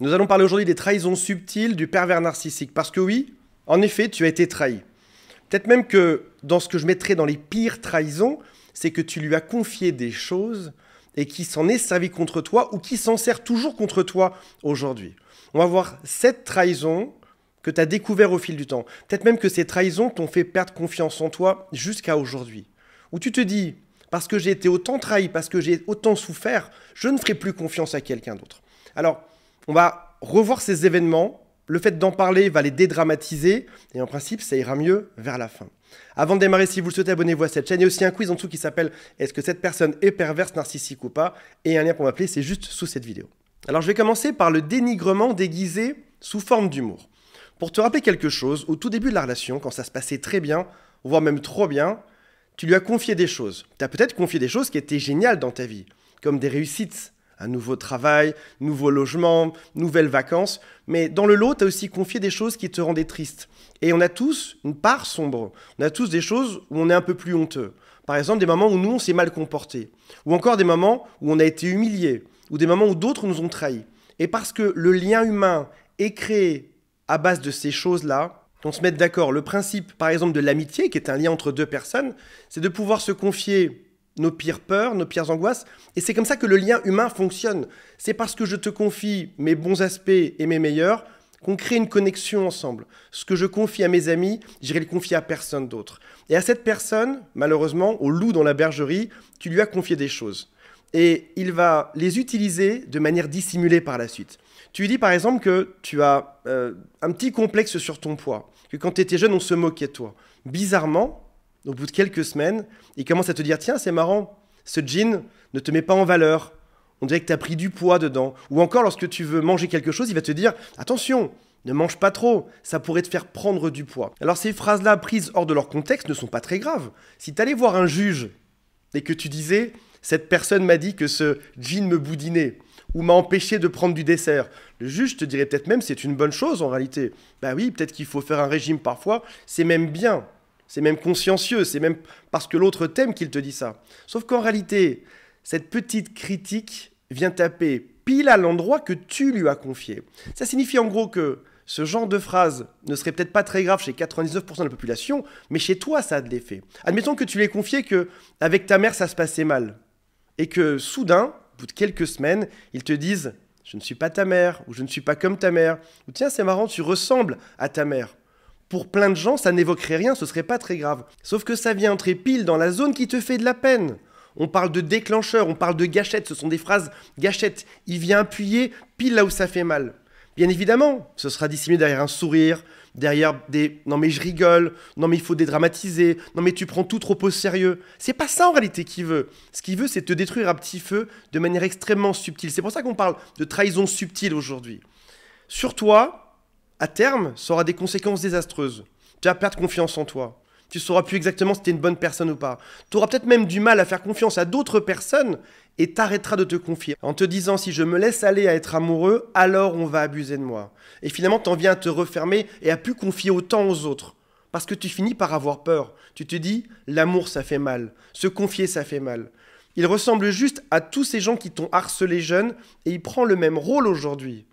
Nous allons parler aujourd'hui des trahisons subtiles du pervers narcissique. Parce que oui, en effet, tu as été trahi. Peut-être même que dans ce que je mettrais dans les pires trahisons, c'est que tu lui as confié des choses et qui s'en est servi contre toi ou qui s'en sert toujours contre toi aujourd'hui. On va voir sept trahisons que tu as découvert au fil du temps. Peut-être même que ces trahisons t'ont fait perdre confiance en toi jusqu'à aujourd'hui. Où tu te dis, parce que j'ai été autant trahi, parce que j'ai autant souffert, je ne ferai plus confiance à quelqu'un d'autre. Alors, on va revoir ces événements. Le fait d'en parler va les dédramatiser. Et en principe, ça ira mieux vers la fin. Avant de démarrer, si vous le souhaitez, abonnez-vous à cette chaîne. Il y a aussi un quiz en dessous qui s'appelle Est-ce que cette personne est perverse, narcissique ou pas? Et un lien pour m'appeler, c'est juste sous cette vidéo. Alors, je vais commencer par le dénigrement déguisé sous forme d'humour. Pour te rappeler quelque chose, au tout début de la relation, quand ça se passait très bien, voire même trop bien, tu lui as confié des choses. Tu as peut-être confié des choses qui étaient géniales dans ta vie, comme des réussites, un nouveau travail, nouveau logement, nouvelles vacances. Mais dans le lot, tu as aussi confié des choses qui te rendaient triste. Et on a tous une part sombre. On a tous des choses où on est un peu plus honteux. Par exemple, des moments où nous, on s'est mal comporté. Ou encore des moments où on a été humilié. Ou des moments où d'autres nous ont trahis. Et parce que le lien humain est créé à base de ces choses-là, qu'on se mette d'accord. Le principe, par exemple, de l'amitié, qui est un lien entre deux personnes, c'est de pouvoir se confier nos pires peurs, nos pires angoisses. Et c'est comme ça que le lien humain fonctionne. C'est parce que je te confie mes bons aspects et mes meilleurs qu'on crée une connexion ensemble. Ce que je confie à mes amis, j'irai le confier à personne d'autre. Et à cette personne, malheureusement, au loup dans la bergerie, tu lui as confié des choses. Et il va les utiliser de manière dissimulée par la suite. Tu lui dis par exemple que tu as euh, un petit complexe sur ton poids, que quand tu étais jeune, on se moquait de toi. Bizarrement, au bout de quelques semaines, il commence à te dire Tiens, c'est marrant, ce jean ne te met pas en valeur. On dirait que tu as pris du poids dedans. Ou encore, lorsque tu veux manger quelque chose, il va te dire Attention, ne mange pas trop, ça pourrait te faire prendre du poids. Alors, ces phrases-là, prises hors de leur contexte, ne sont pas très graves. Si tu allais voir un juge et que tu disais Cette personne m'a dit que ce jean me boudinait ou m'a empêché de prendre du dessert. Le juge te dirait peut-être même c'est une bonne chose en réalité. Bah oui, peut-être qu'il faut faire un régime parfois, c'est même bien. C'est même consciencieux, c'est même parce que l'autre t'aime qu'il te dit ça. Sauf qu'en réalité, cette petite critique vient taper pile à l'endroit que tu lui as confié. Ça signifie en gros que ce genre de phrase ne serait peut-être pas très grave chez 99% de la population, mais chez toi, ça a de l'effet. Admettons que tu lui aies confié que avec ta mère, ça se passait mal. Et que soudain, au bout de quelques semaines, ils te disent Je ne suis pas ta mère, ou je ne suis pas comme ta mère, ou tiens, c'est marrant, tu ressembles à ta mère pour plein de gens, ça n'évoquerait rien, ce serait pas très grave. Sauf que ça vient entrer pile dans la zone qui te fait de la peine. On parle de déclencheur, on parle de gâchette, ce sont des phrases gâchettes. Il vient appuyer pile là où ça fait mal. Bien évidemment, ce sera dissimulé derrière un sourire, derrière des non mais je rigole, non mais il faut dédramatiser, non mais tu prends tout trop au sérieux. C'est pas ça en réalité qu'il veut. Ce qu'il veut, c'est te détruire à petit feu de manière extrêmement subtile. C'est pour ça qu'on parle de trahison subtile aujourd'hui. Sur toi, à terme, ça aura des conséquences désastreuses. Tu vas perdre confiance en toi. Tu sauras plus exactement si tu es une bonne personne ou pas. Tu auras peut-être même du mal à faire confiance à d'autres personnes et t'arrêteras de te confier en te disant si je me laisse aller à être amoureux, alors on va abuser de moi. Et finalement, tu en viens à te refermer et à plus confier autant aux autres. Parce que tu finis par avoir peur. Tu te dis, l'amour ça fait mal, se confier ça fait mal. Il ressemble juste à tous ces gens qui t'ont harcelé jeune et il prend le même rôle aujourd'hui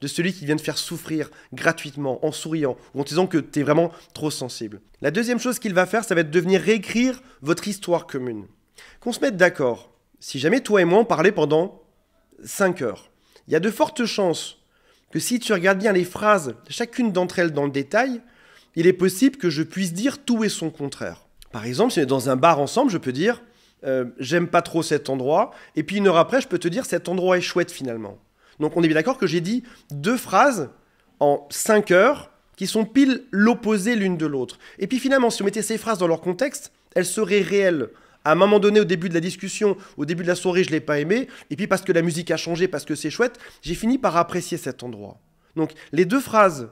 de celui qui vient de faire souffrir gratuitement, en souriant, ou en disant que tu es vraiment trop sensible. La deuxième chose qu'il va faire, ça va être de venir réécrire votre histoire commune. Qu'on se mette d'accord. Si jamais toi et moi on parlait pendant 5 heures, il y a de fortes chances que si tu regardes bien les phrases, chacune d'entre elles dans le détail, il est possible que je puisse dire tout et son contraire. Par exemple, si on est dans un bar ensemble, je peux dire euh, j'aime pas trop cet endroit, et puis une heure après, je peux te dire cet endroit est chouette finalement. Donc on est bien d'accord que j'ai dit deux phrases en cinq heures qui sont pile l'opposé l'une de l'autre. Et puis finalement, si on mettait ces phrases dans leur contexte, elles seraient réelles. À un moment donné, au début de la discussion, au début de la soirée, je l'ai pas aimé. Et puis parce que la musique a changé, parce que c'est chouette, j'ai fini par apprécier cet endroit. Donc les deux phrases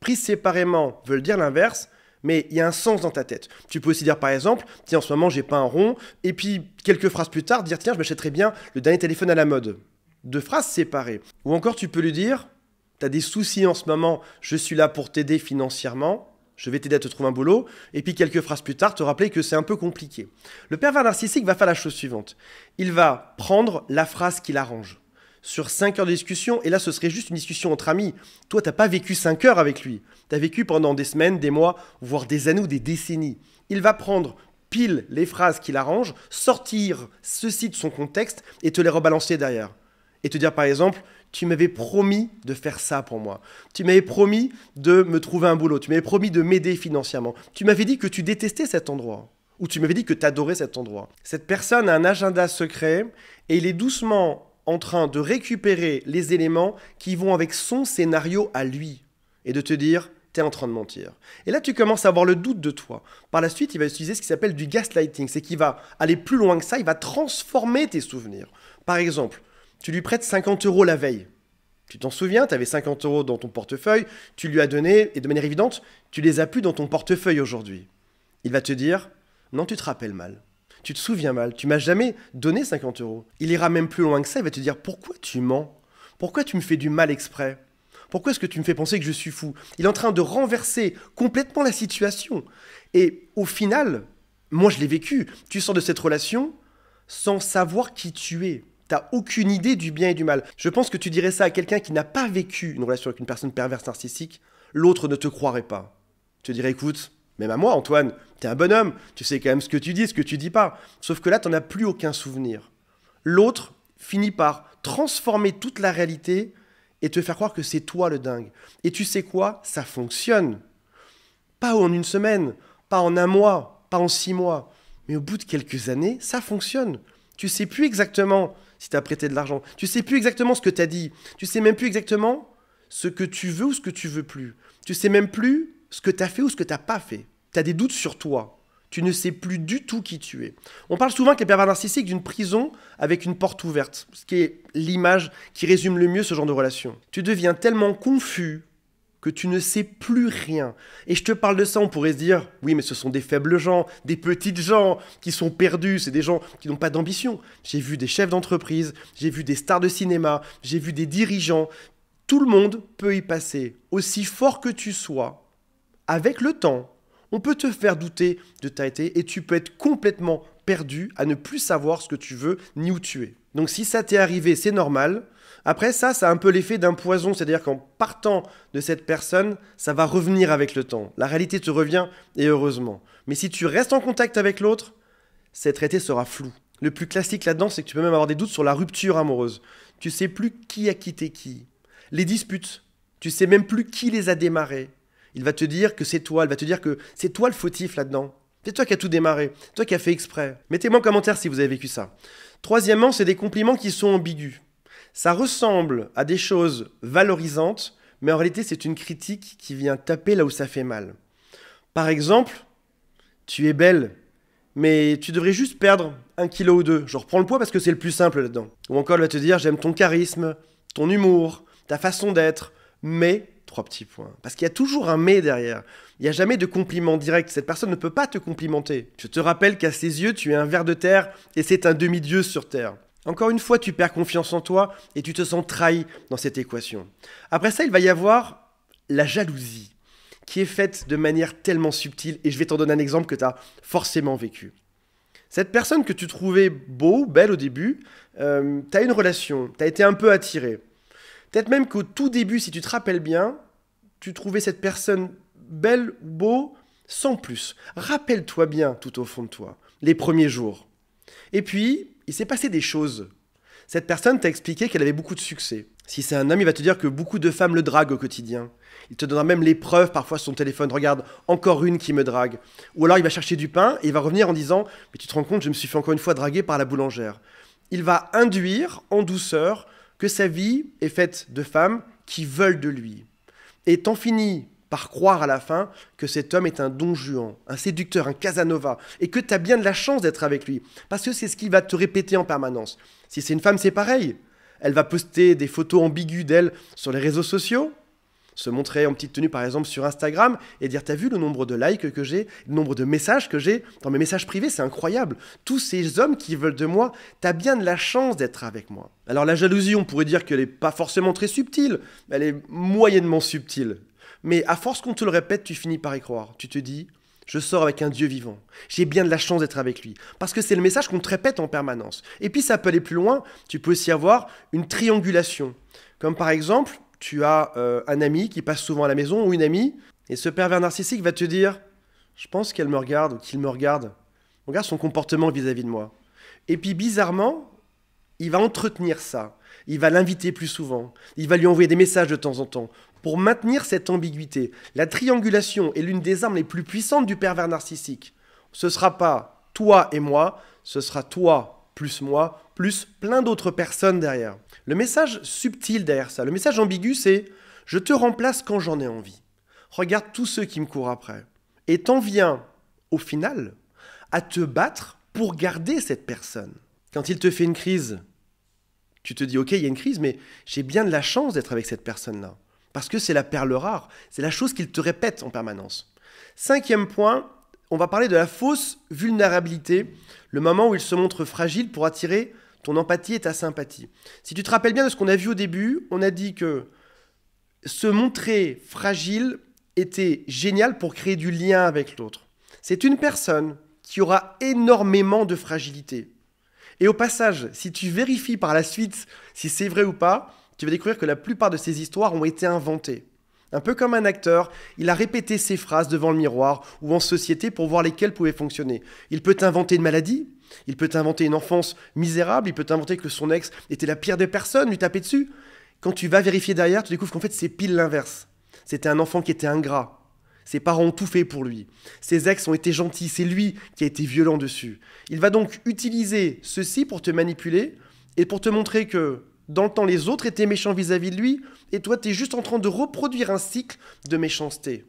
prises séparément veulent dire l'inverse, mais il y a un sens dans ta tête. Tu peux aussi dire par exemple, tiens, en ce moment, j'ai pas un rond, et puis quelques phrases plus tard, dire, tiens, je m'achèterais bien le dernier téléphone à la mode de phrases séparées. Ou encore, tu peux lui dire Tu as des soucis en ce moment, je suis là pour t'aider financièrement, je vais t'aider à te trouver un boulot, et puis quelques phrases plus tard, te rappeler que c'est un peu compliqué. Le pervers narcissique va faire la chose suivante il va prendre la phrase qui l'arrange. sur 5 heures de discussion, et là ce serait juste une discussion entre amis. Toi, t'as pas vécu 5 heures avec lui. Tu as vécu pendant des semaines, des mois, voire des années ou des décennies. Il va prendre pile les phrases qu'il arrange, sortir ceci de son contexte et te les rebalancer derrière. Et te dire par exemple, tu m'avais promis de faire ça pour moi. Tu m'avais promis de me trouver un boulot. Tu m'avais promis de m'aider financièrement. Tu m'avais dit que tu détestais cet endroit. Ou tu m'avais dit que tu adorais cet endroit. Cette personne a un agenda secret et il est doucement en train de récupérer les éléments qui vont avec son scénario à lui. Et de te dire, tu es en train de mentir. Et là, tu commences à avoir le doute de toi. Par la suite, il va utiliser ce qui s'appelle du gaslighting. C'est qu'il va aller plus loin que ça, il va transformer tes souvenirs. Par exemple, tu lui prêtes 50 euros la veille. Tu t'en souviens, tu avais 50 euros dans ton portefeuille, tu lui as donné, et de manière évidente, tu les as plus dans ton portefeuille aujourd'hui. Il va te dire, non, tu te rappelles mal. Tu te souviens mal, tu m'as jamais donné 50 euros. Il ira même plus loin que ça, il va te dire, pourquoi tu mens? Pourquoi tu me fais du mal exprès? Pourquoi est-ce que tu me fais penser que je suis fou? Il est en train de renverser complètement la situation. Et au final, moi je l'ai vécu, tu sors de cette relation sans savoir qui tu es t'as aucune idée du bien et du mal. Je pense que tu dirais ça à quelqu'un qui n'a pas vécu une relation avec une personne perverse narcissique, l'autre ne te croirait pas. Tu dirais, écoute, même à moi, Antoine, t'es un bonhomme, tu sais quand même ce que tu dis, ce que tu dis pas. Sauf que là, t'en as plus aucun souvenir. L'autre finit par transformer toute la réalité et te faire croire que c'est toi le dingue. Et tu sais quoi? Ça fonctionne. Pas en une semaine, pas en un mois, pas en six mois. Mais au bout de quelques années, ça fonctionne. Tu sais plus exactement si tu as prêté de l'argent. Tu sais plus exactement ce que tu as dit. Tu sais même plus exactement ce que tu veux ou ce que tu veux plus. Tu sais même plus ce que tu as fait ou ce que tu n'as pas fait. Tu as des doutes sur toi. Tu ne sais plus du tout qui tu es. On parle souvent avec les pervers narcissiques d'une prison avec une porte ouverte, ce qui est l'image qui résume le mieux ce genre de relation. Tu deviens tellement confus, que tu ne sais plus rien. Et je te parle de ça, on pourrait se dire, oui, mais ce sont des faibles gens, des petites gens qui sont perdus, c'est des gens qui n'ont pas d'ambition. J'ai vu des chefs d'entreprise, j'ai vu des stars de cinéma, j'ai vu des dirigeants. Tout le monde peut y passer. Aussi fort que tu sois, avec le temps, on peut te faire douter de ta été et tu peux être complètement perdu à ne plus savoir ce que tu veux ni où tu es. Donc si ça t'est arrivé, c'est normal. Après ça, ça a un peu l'effet d'un poison, c'est-à-dire qu'en partant de cette personne, ça va revenir avec le temps. La réalité te revient et heureusement. Mais si tu restes en contact avec l'autre, cette réalité sera floue. Le plus classique là-dedans, c'est que tu peux même avoir des doutes sur la rupture amoureuse. Tu sais plus qui a quitté qui. Les disputes, tu sais même plus qui les a démarrées. Il va te dire que c'est toi, il va te dire que c'est toi le fautif là-dedans. C'est toi qui as tout démarré, toi qui as fait exprès. Mettez-moi en commentaire si vous avez vécu ça. Troisièmement, c'est des compliments qui sont ambigus. Ça ressemble à des choses valorisantes, mais en réalité, c'est une critique qui vient taper là où ça fait mal. Par exemple, tu es belle, mais tu devrais juste perdre un kilo ou deux. Je reprends le poids parce que c'est le plus simple là-dedans. Ou encore, elle va te dire j'aime ton charisme, ton humour, ta façon d'être, mais trois petits points. Parce qu'il y a toujours un mais derrière. Il n'y a jamais de compliment direct. Cette personne ne peut pas te complimenter. Je te rappelle qu'à ses yeux, tu es un ver de terre et c'est un demi-dieu sur terre. Encore une fois, tu perds confiance en toi et tu te sens trahi dans cette équation. Après ça, il va y avoir la jalousie, qui est faite de manière tellement subtile, et je vais t'en donner un exemple que tu as forcément vécu. Cette personne que tu trouvais beau, belle au début, euh, tu as une relation, tu as été un peu attiré. Peut-être même qu'au tout début, si tu te rappelles bien, tu trouvais cette personne belle beau sans plus. Rappelle-toi bien tout au fond de toi, les premiers jours. Et puis, il s'est passé des choses. Cette personne t'a expliqué qu'elle avait beaucoup de succès. Si c'est un homme, il va te dire que beaucoup de femmes le draguent au quotidien. Il te donnera même les preuves parfois sur son téléphone. Regarde, encore une qui me drague. Ou alors il va chercher du pain et il va revenir en disant Mais tu te rends compte, je me suis fait encore une fois draguer par la boulangère. Il va induire en douceur que sa vie est faite de femmes qui veulent de lui. Et t'en finis par croire à la fin que cet homme est un don Juan, un séducteur, un Casanova, et que tu as bien de la chance d'être avec lui, parce que c'est ce qu'il va te répéter en permanence. Si c'est une femme, c'est pareil. Elle va poster des photos ambiguës d'elle sur les réseaux sociaux, se montrer en petite tenue par exemple sur Instagram et dire t'as vu le nombre de likes que j'ai, le nombre de messages que j'ai dans mes messages privés, c'est incroyable. Tous ces hommes qui veulent de moi, t'as bien de la chance d'être avec moi. Alors la jalousie, on pourrait dire qu'elle n'est pas forcément très subtile, elle est moyennement subtile. Mais à force qu'on te le répète, tu finis par y croire. Tu te dis, je sors avec un Dieu vivant. J'ai bien de la chance d'être avec lui. Parce que c'est le message qu'on te répète en permanence. Et puis ça peut aller plus loin, tu peux aussi avoir une triangulation. Comme par exemple, tu as euh, un ami qui passe souvent à la maison ou une amie, et ce pervers narcissique va te dire, je pense qu'elle me regarde ou qu'il me regarde. Regarde son comportement vis-à-vis -vis de moi. Et puis bizarrement, il va entretenir ça. Il va l'inviter plus souvent. Il va lui envoyer des messages de temps en temps pour maintenir cette ambiguïté. La triangulation est l'une des armes les plus puissantes du pervers narcissique. Ce sera pas toi et moi, ce sera toi plus moi, plus plein d'autres personnes derrière. Le message subtil derrière ça, le message ambigu, c'est je te remplace quand j'en ai envie. Regarde tous ceux qui me courent après. Et t'en viens, au final, à te battre pour garder cette personne. Quand il te fait une crise, tu te dis, ok, il y a une crise, mais j'ai bien de la chance d'être avec cette personne-là. Parce que c'est la perle rare, c'est la chose qu'il te répète en permanence. Cinquième point, on va parler de la fausse vulnérabilité, le moment où il se montre fragile pour attirer ton empathie et ta sympathie. Si tu te rappelles bien de ce qu'on a vu au début, on a dit que se montrer fragile était génial pour créer du lien avec l'autre. C'est une personne qui aura énormément de fragilité. Et au passage, si tu vérifies par la suite si c'est vrai ou pas, tu vas découvrir que la plupart de ces histoires ont été inventées. Un peu comme un acteur, il a répété ses phrases devant le miroir ou en société pour voir lesquelles pouvaient fonctionner. Il peut inventer une maladie, il peut inventer une enfance misérable, il peut inventer que son ex était la pire des personnes, lui taper dessus. Quand tu vas vérifier derrière, tu découvres qu'en fait c'est pile l'inverse. C'était un enfant qui était ingrat. Ses parents ont tout fait pour lui. Ses ex ont été gentils, c'est lui qui a été violent dessus. Il va donc utiliser ceci pour te manipuler et pour te montrer que dans le temps les autres étaient méchants vis-à-vis de lui et toi tu es juste en train de reproduire un cycle de méchanceté.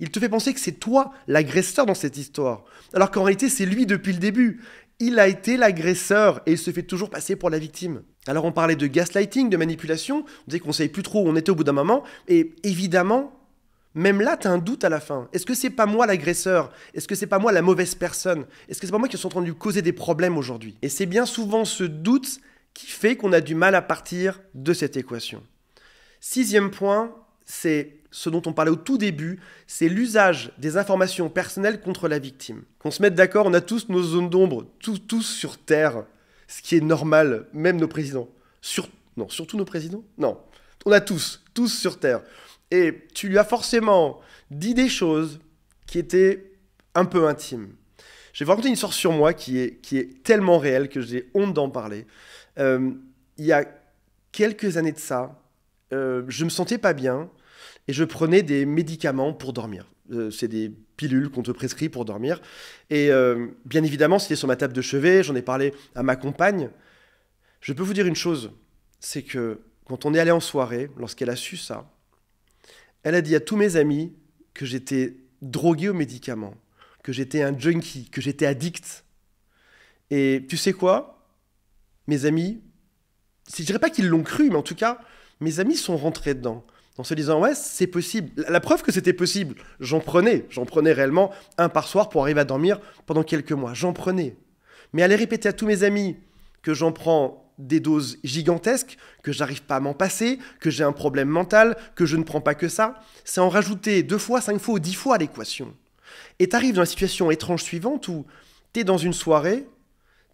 Il te fait penser que c'est toi l'agresseur dans cette histoire, alors qu'en réalité c'est lui depuis le début. Il a été l'agresseur et il se fait toujours passer pour la victime. Alors on parlait de gaslighting, de manipulation, on disait qu'on ne savait plus trop où on était au bout d'un moment, et évidemment, même là, tu as un doute à la fin. Est-ce que c'est pas moi l'agresseur? Est-ce que c'est pas moi la mauvaise personne? Est-ce que c'est pas moi qui suis en train de lui causer des problèmes aujourd'hui? Et c'est bien souvent ce doute qui fait qu'on a du mal à partir de cette équation. Sixième point, c'est ce dont on parlait au tout début, c'est l'usage des informations personnelles contre la victime. Qu'on se mette d'accord, on a tous nos zones d'ombre, tous, sur Terre, ce qui est normal, même nos présidents. Sur... Non, surtout nos présidents? Non, on a tous, tous sur Terre. Et tu lui as forcément dit des choses qui étaient un peu intimes. Je vais vous raconter une histoire sur moi qui est, qui est tellement réelle que j'ai honte d'en parler. Euh, il y a quelques années de ça, euh, je me sentais pas bien et je prenais des médicaments pour dormir. Euh, c'est des pilules qu'on te prescrit pour dormir. Et bien évidemment, c'était sur ma table de chevet, j'en ai parlé à ma compagne. Je peux vous dire une chose, c'est que quand on est allé en soirée, lorsqu'elle a su ça, elle a dit à tous mes amis que j'étais drogué aux médicaments, que j'étais un junkie, que j'étais addict. Et tu sais quoi? Mes amis, je dirais pas qu'ils l'ont cru, mais en tout cas, mes amis sont rentrés dedans en se disant ouais c'est possible. La preuve que c'était possible, j'en prenais, j'en prenais réellement un par soir pour arriver à dormir pendant quelques mois, j'en prenais. Mais aller répéter à tous mes amis que j'en prends des doses gigantesques, que j'arrive pas à m'en passer, que j'ai un problème mental, que je ne prends pas que ça, c'est en rajouter deux fois, cinq fois ou dix fois à l'équation. Et tu arrives dans la situation étrange suivante où tu es dans une soirée,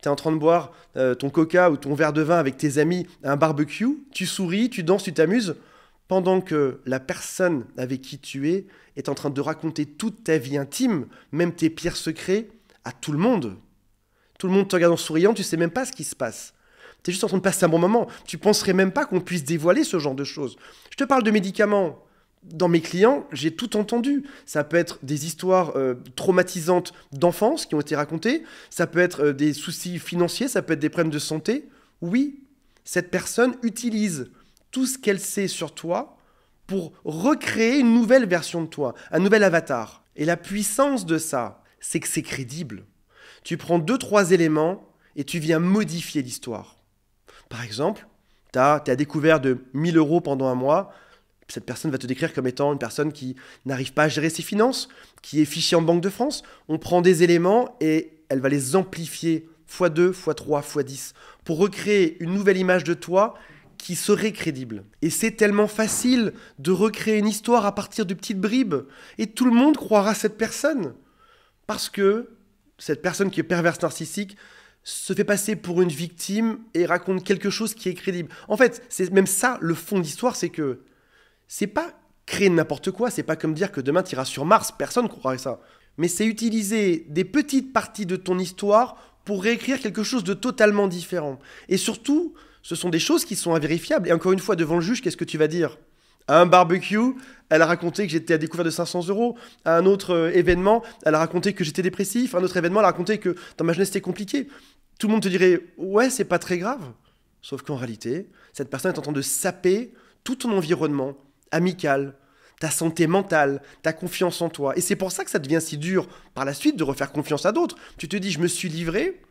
tu es en train de boire euh, ton coca ou ton verre de vin avec tes amis à un barbecue, tu souris, tu danses, tu t'amuses, pendant que la personne avec qui tu es est en train de raconter toute ta vie intime, même tes pires secrets, à tout le monde. Tout le monde te regarde en souriant, tu sais même pas ce qui se passe. Tu es juste en train de passer un bon moment. Tu penserais même pas qu'on puisse dévoiler ce genre de choses. Je te parle de médicaments. Dans mes clients, j'ai tout entendu. Ça peut être des histoires euh, traumatisantes d'enfance qui ont été racontées. Ça peut être euh, des soucis financiers. Ça peut être des problèmes de santé. Oui, cette personne utilise tout ce qu'elle sait sur toi pour recréer une nouvelle version de toi, un nouvel avatar. Et la puissance de ça, c'est que c'est crédible. Tu prends deux, trois éléments et tu viens modifier l'histoire. Par exemple, tu as, découvert de 1000 euros pendant un mois. Cette personne va te décrire comme étant une personne qui n'arrive pas à gérer ses finances, qui est fichée en Banque de France. On prend des éléments et elle va les amplifier x2, x3, x10 pour recréer une nouvelle image de toi qui serait crédible. Et c'est tellement facile de recréer une histoire à partir de petites bribes. Et tout le monde croira cette personne. Parce que cette personne qui est perverse narcissique se fait passer pour une victime et raconte quelque chose qui est crédible. En fait, c'est même ça le fond d'histoire, c'est que c'est pas créer n'importe quoi, c'est pas comme dire que demain tu iras sur Mars, personne ne croirait ça. Mais c'est utiliser des petites parties de ton histoire pour réécrire quelque chose de totalement différent. Et surtout, ce sont des choses qui sont invérifiables. Et encore une fois, devant le juge, qu'est-ce que tu vas dire? À un barbecue, elle a raconté que j'étais à découvert de 500 euros. À un autre euh, événement, elle a raconté que j'étais dépressif. À un autre événement, elle a raconté que dans ma jeunesse, c'était compliqué. Tout le monde te dirait, ouais, c'est pas très grave. Sauf qu'en réalité, cette personne est en train de saper tout ton environnement amical, ta santé mentale, ta confiance en toi. Et c'est pour ça que ça devient si dur par la suite de refaire confiance à d'autres. Tu te dis, je me suis livré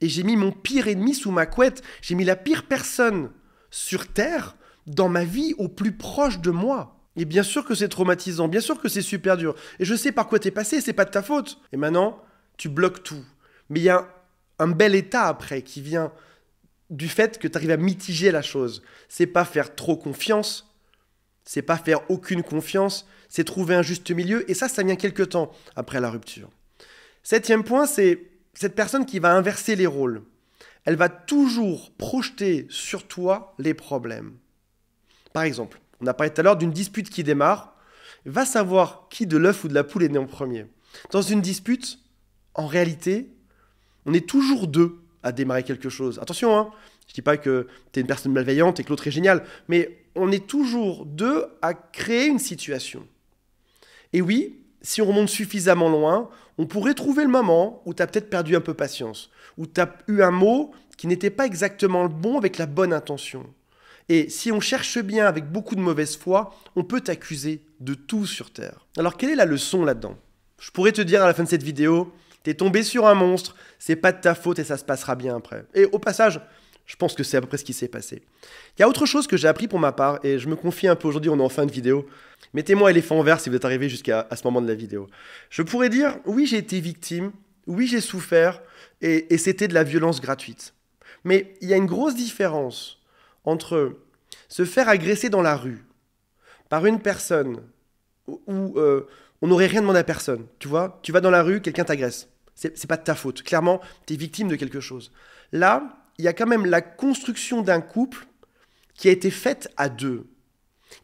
et j'ai mis mon pire ennemi sous ma couette. J'ai mis la pire personne sur Terre dans ma vie au plus proche de moi. Et bien sûr que c'est traumatisant, bien sûr que c'est super dur. Et je sais par quoi t'es passé, c'est pas de ta faute. Et maintenant, tu bloques tout. Mais il y a un, bel état après qui vient du fait que tu arrives à mitiger la chose. C'est pas faire trop confiance, c'est pas faire aucune confiance, c'est trouver un juste milieu. Et ça, ça vient quelque temps après la rupture. Septième point, c'est cette personne qui va inverser les rôles. Elle va toujours projeter sur toi les problèmes. Par exemple, on a parlé tout à l'heure d'une dispute qui démarre. Va savoir qui de l'œuf ou de la poule est né en premier. Dans une dispute, en réalité, on est toujours deux à démarrer quelque chose. Attention, hein, je dis pas que tu es une personne malveillante et que l'autre est génial, mais on est toujours deux à créer une situation. Et oui, si on remonte suffisamment loin, on pourrait trouver le moment où tu as peut-être perdu un peu patience, où tu as eu un mot qui n'était pas exactement le bon avec la bonne intention. Et si on cherche bien avec beaucoup de mauvaise foi, on peut t'accuser de tout sur Terre. Alors quelle est la leçon là-dedans? Je pourrais te dire à la fin de cette vidéo, t'es tombé sur un monstre, c'est pas de ta faute et ça se passera bien après. Et au passage, je pense que c'est à peu près ce qui s'est passé. Il y a autre chose que j'ai appris pour ma part, et je me confie un peu aujourd'hui, on est en fin de vidéo. Mettez-moi éléphant vert si vous êtes arrivé jusqu'à ce moment de la vidéo. Je pourrais dire, oui, j'ai été victime, oui, j'ai souffert, et c'était de la violence gratuite. Mais il y a une grosse différence entre se faire agresser dans la rue par une personne où euh, on n'aurait rien demandé à personne. Tu vois, tu vas dans la rue, quelqu'un t'agresse. C'est pas de ta faute. Clairement, tu es victime de quelque chose. Là, il y a quand même la construction d'un couple qui a été faite à deux,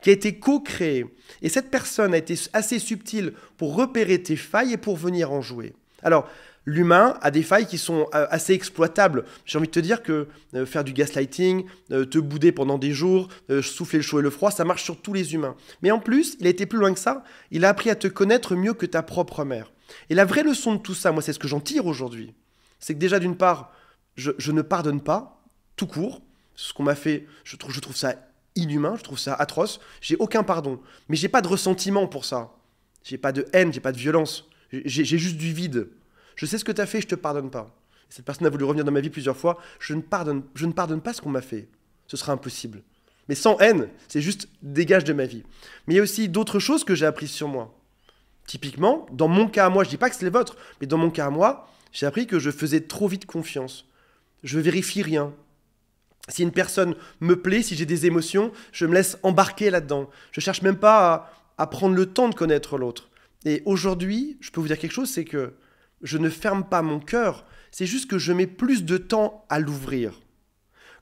qui a été co-créée. Et cette personne a été assez subtile pour repérer tes failles et pour venir en jouer. Alors, l'humain a des failles qui sont euh, assez exploitables. J'ai envie de te dire que euh, faire du gaslighting, euh, te bouder pendant des jours, souffler le chaud et le froid, ça marche sur tous les humains. Mais en plus, il a été plus loin que ça, il a appris à te connaître mieux que ta propre mère. Et la vraie leçon de tout ça, moi c'est ce que j'en tire aujourd'hui, c'est que déjà d'une part, je, ne pardonne pas, tout court, ce qu'on m'a fait, je trouve, ça inhumain, je trouve ça atroce, j'ai aucun pardon, mais j'ai pas de ressentiment pour ça, j'ai pas de haine, j'ai pas de violence, j'ai juste du vide. Je sais ce que tu as fait, je te pardonne pas. Cette personne a voulu revenir dans ma vie plusieurs fois. Je ne pardonne, je ne pardonne pas ce qu'on m'a fait. Ce sera impossible. Mais sans haine, c'est juste dégage de ma vie. Mais il y a aussi d'autres choses que j'ai apprises sur moi. Typiquement, dans mon cas à moi, je dis pas que c'est les vôtres, mais dans mon cas à moi, j'ai appris que je faisais trop vite confiance. Je vérifie rien. Si une personne me plaît, si j'ai des émotions, je me laisse embarquer là-dedans. Je cherche même pas à, à prendre le temps de connaître l'autre. Et aujourd'hui, je peux vous dire quelque chose, c'est que je ne ferme pas mon cœur, c'est juste que je mets plus de temps à l'ouvrir.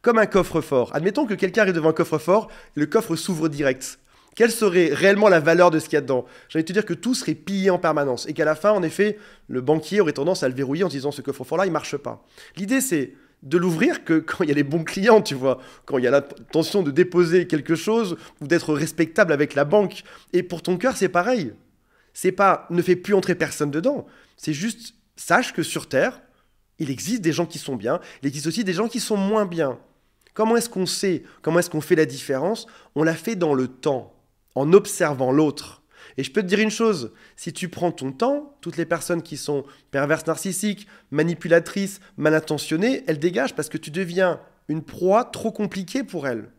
Comme un coffre-fort. Admettons que quelqu'un arrive devant un coffre-fort, le coffre s'ouvre direct. Quelle serait réellement la valeur de ce qu'il y a dedans? J'ai envie de te dire que tout serait pillé en permanence et qu'à la fin, en effet, le banquier aurait tendance à le verrouiller en disant ce coffre-fort-là, il marche pas. L'idée, c'est de l'ouvrir que quand il y a les bons clients, tu vois, quand il y a l'intention de déposer quelque chose ou d'être respectable avec la banque. Et pour ton cœur, c'est pareil. C'est pas ne fais plus entrer personne dedans, c'est juste, sache que sur Terre, il existe des gens qui sont bien, il existe aussi des gens qui sont moins bien. Comment est-ce qu'on sait, comment est-ce qu'on fait la différence? On la fait dans le temps, en observant l'autre. Et je peux te dire une chose, si tu prends ton temps, toutes les personnes qui sont perverses narcissiques, manipulatrices, mal intentionnées, elles dégagent parce que tu deviens une proie trop compliquée pour elles.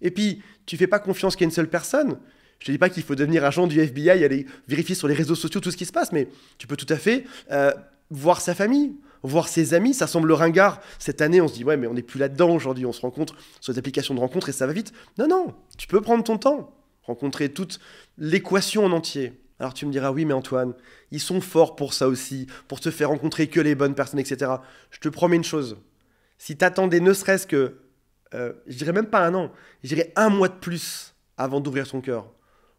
Et puis, tu fais pas confiance qu'à une seule personne, je ne dis pas qu'il faut devenir agent du FBI, aller vérifier sur les réseaux sociaux tout ce qui se passe, mais tu peux tout à fait euh, voir sa famille, voir ses amis. Ça semble ringard. Cette année, on se dit, ouais, mais on n'est plus là-dedans aujourd'hui. On se rencontre sur les applications de rencontre et ça va vite. Non, non, tu peux prendre ton temps, rencontrer toute l'équation en entier. Alors tu me diras, oui, mais Antoine, ils sont forts pour ça aussi, pour te faire rencontrer que les bonnes personnes, etc. Je te promets une chose. Si t'attendais ne serait-ce que, euh, je dirais même pas un an, je dirais un mois de plus avant d'ouvrir ton cœur,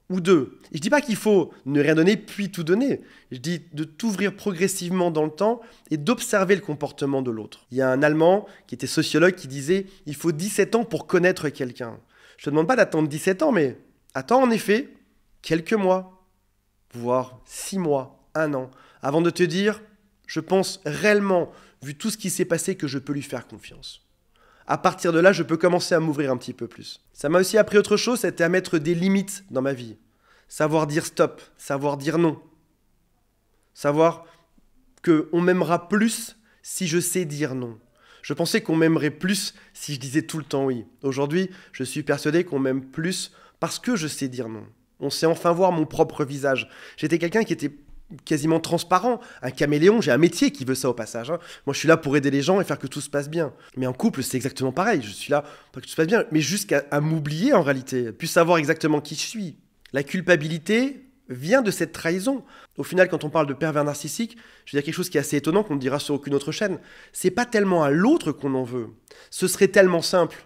ou deux. Je dis pas qu'il faut ne rien donner puis tout donner. Je dis de t'ouvrir progressivement dans le temps et d'observer le comportement de l'autre. Il y a un Allemand qui était sociologue qui disait il faut 17 ans pour connaître quelqu'un. Je te demande pas d'attendre 17 ans, mais attends en effet quelques mois, voire 6 mois, un an, avant de te dire je pense réellement, vu tout ce qui s'est passé, que je peux lui faire confiance à partir de là, je peux commencer à m'ouvrir un petit peu plus. Ça m'a aussi appris autre chose, c'était à mettre des limites dans ma vie. Savoir dire stop, savoir dire non. Savoir qu'on m'aimera plus si je sais dire non. Je pensais qu'on m'aimerait plus si je disais tout le temps oui. Aujourd'hui, je suis persuadé qu'on m'aime plus parce que je sais dire non. On sait enfin voir mon propre visage. J'étais quelqu'un qui était quasiment transparent. Un caméléon, j'ai un métier qui veut ça au passage. Hein. Moi, je suis là pour aider les gens et faire que tout se passe bien. Mais en couple, c'est exactement pareil. Je suis là pour que tout se passe bien, mais jusqu'à m'oublier en réalité, puis savoir exactement qui je suis. La culpabilité vient de cette trahison. Au final, quand on parle de pervers narcissique, je veux dire quelque chose qui est assez étonnant qu'on ne dira sur aucune autre chaîne. C'est pas tellement à l'autre qu'on en veut. Ce serait tellement simple.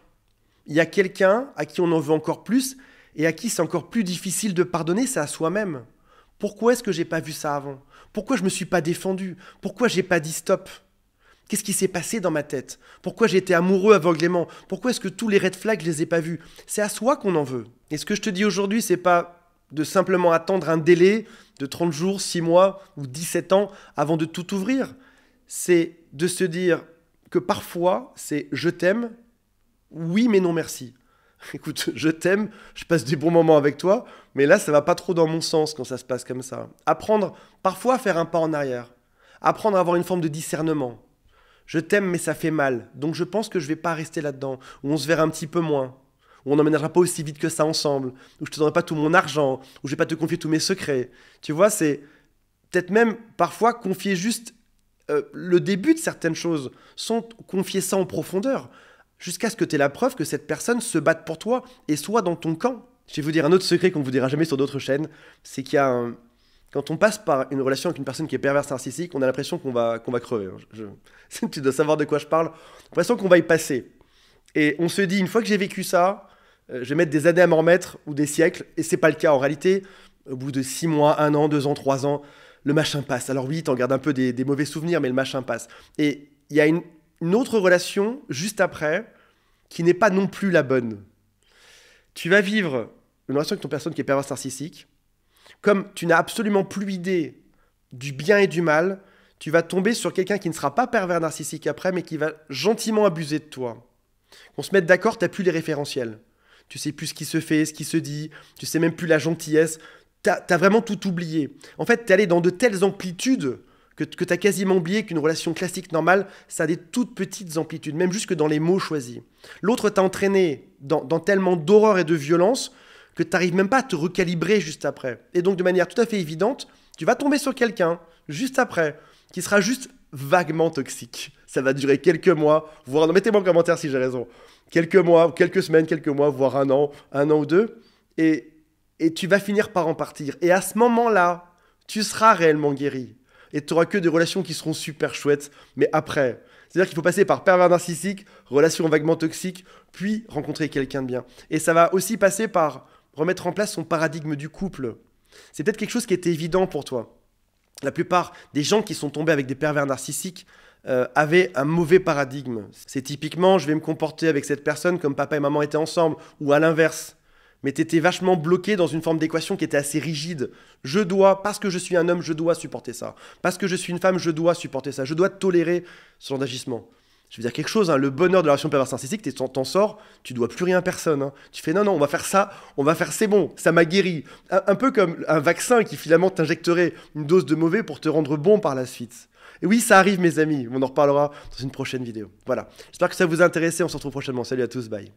Il y a quelqu'un à qui on en veut encore plus et à qui c'est encore plus difficile de pardonner, c'est à soi-même. Pourquoi est-ce que j'ai pas vu ça avant? Pourquoi je me suis pas défendu? Pourquoi j'ai pas dit stop? Qu'est-ce qui s'est passé dans ma tête? Pourquoi j'ai été amoureux aveuglément? Pourquoi est-ce que tous les red flags, je les ai pas vus? C'est à soi qu'on en veut. Et ce que je te dis aujourd'hui, c'est pas de simplement attendre un délai de 30 jours, 6 mois ou 17 ans avant de tout ouvrir. C'est de se dire que parfois, c'est je t'aime, oui mais non merci. écoute, je t'aime, je passe des bons moments avec toi, mais là, ça va pas trop dans mon sens quand ça se passe comme ça. Apprendre parfois à faire un pas en arrière. Apprendre à avoir une forme de discernement. Je t'aime, mais ça fait mal. Donc je pense que je vais pas rester là-dedans. Ou on se verra un petit peu moins. Ou on n'emmènera pas aussi vite que ça ensemble. Ou je te donnerai pas tout mon argent. Ou je vais pas te confier tous mes secrets. Tu vois, c'est peut-être même parfois confier juste euh, le début de certaines choses, sans confier ça en profondeur jusqu'à ce que tu aies la preuve que cette personne se batte pour toi et soit dans ton camp. Je vais vous dire un autre secret qu'on vous dira jamais sur d'autres chaînes, c'est qu'il y a un... Quand on passe par une relation avec une personne qui est perverse narcissique, on a l'impression qu'on va, qu'on va crever. Je... tu dois savoir de quoi je parle. L'impression qu'on va y passer. Et on se dit, une fois que j'ai vécu ça, euh, je vais mettre des années à m'en remettre, ou des siècles, et c'est pas le cas. En réalité, au bout de six mois, un an, deux ans, trois ans, le machin passe. Alors oui, t'en gardes un peu des mauvais souvenirs, mais le machin passe. Et il y a une, une autre relation juste après qui n'est pas non plus la bonne. Tu vas vivre une relation avec ton personne qui est perverse narcissique. Comme tu n'as absolument plus idée du bien et du mal, tu vas tomber sur quelqu'un qui ne sera pas pervers narcissique après, mais qui va gentiment abuser de toi. Qu'on se mette d'accord, tu n'as plus les référentiels. Tu sais plus ce qui se fait, ce qui se dit, tu sais même plus la gentillesse. Tu as, as, vraiment tout oublié. En fait, tu es allé dans de telles amplitudes que, tu as quasiment oublié qu'une relation classique normale, ça a des toutes petites amplitudes, même jusque dans les mots choisis. L'autre t'a entraîné dans, tellement d'horreur et de violence que tu n'arrives même pas à te recalibrer juste après. Et donc de manière tout à fait évidente, tu vas tomber sur quelqu'un juste après qui sera juste vaguement toxique. Ça va durer quelques mois, voire... Mettez-moi en commentaire si j'ai raison. Quelques mois, quelques semaines, quelques mois, voire un an, un an ou deux. Et, et tu vas finir par en partir. Et à ce moment-là, tu seras réellement guéri et tu n'auras que des relations qui seront super chouettes, mais après. C'est-à-dire qu'il faut passer par pervers narcissique, relation vaguement toxique, puis rencontrer quelqu'un de bien. Et ça va aussi passer par remettre en place son paradigme du couple. C'est peut-être quelque chose qui était évident pour toi. La plupart des gens qui sont tombés avec des pervers narcissiques euh, avaient un mauvais paradigme. C'est typiquement, je vais me comporter avec cette personne comme papa et maman étaient ensemble, ou à l'inverse mais tu étais vachement bloqué dans une forme d'équation qui était assez rigide. Je dois, parce que je suis un homme, je dois supporter ça. Parce que je suis une femme, je dois supporter ça. Je dois tolérer ce genre d'agissement. Je veux dire quelque chose, hein, le bonheur de la relation perverse narcissique, t'en sors, tu dois plus rien à personne. Hein. Tu fais non, non, on va faire ça, on va faire c'est bon, ça m'a guéri. Un, peu comme un vaccin qui finalement t'injecterait une dose de mauvais pour te rendre bon par la suite. Et oui, ça arrive, mes amis, on en reparlera dans une prochaine vidéo. Voilà, j'espère que ça vous a intéressé, on se retrouve prochainement. Salut à tous, bye.